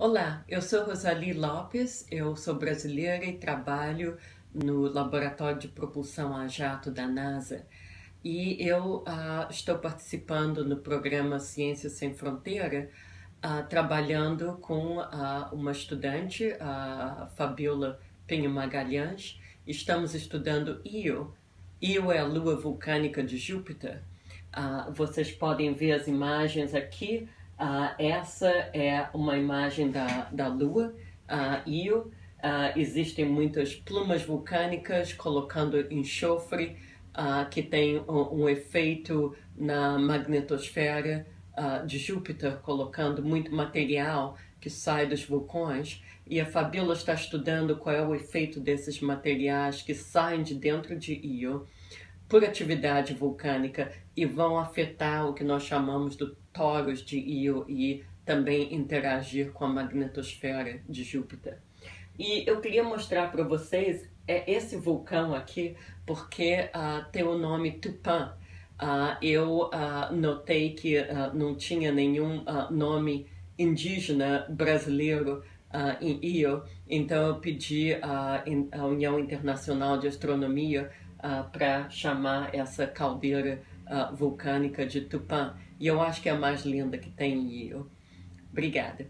Olá, eu sou Rosali Lopes, eu sou brasileira e trabalho no Laboratório de Propulsão a Jato da NASA. E eu uh, estou participando no programa Ciência Sem Fronteira, uh, trabalhando com uh, uma estudante, a Fabiola Penho Magalhães. Estamos estudando Io. Io é a lua vulcânica de Júpiter. vocês podem ver as imagens aqui. Uh, essa é uma imagem da, da Lua, uh, Io. Uh, existem muitas plumas vulcânicas colocando enxofre, uh, que tem um, um, efeito na magnetosfera de Júpiter, colocando muito material que sai dos vulcões. E a Fabíola está estudando qual é o efeito desses materiais que saem de dentro de Io por atividade vulcânica e vão afetar o que nós chamamos do toros de Io e também interagir com a magnetosfera de Júpiter. E eu queria mostrar para vocês é esse vulcão aqui porque uh, tem o nome Tupã. Uh, eu uh, notei que não tinha nenhum nome indígena brasileiro em Io, então eu pedi à União Internacional de Astronomia uh, para chamar essa caldeira uh, vulcânica de Tupã. E eu acho que é a mais linda que tem em Io. Obrigada.